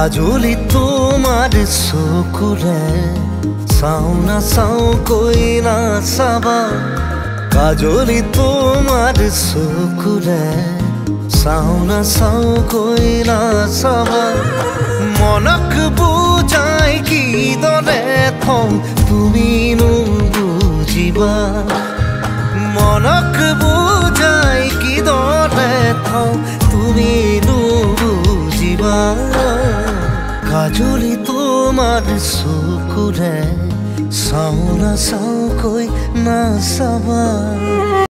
কাজলি তোমাৰ চকুৰে চাওঁ নাচাওঁ কৈ নাচাবা কাজলি তোমার তোমাৰ চকুৰে চাওঁ নাচাওঁ কৈ নাচাবা মনক বুজাই কিদৰে থওঁ তুমিনো বুজিবা মনক বুজাই কিদৰে থওঁ তুমিনো বুজিবা কাজলি তোমাৰ চকুৰে চাওঁ নাচাওঁ কৈ নাচাবা।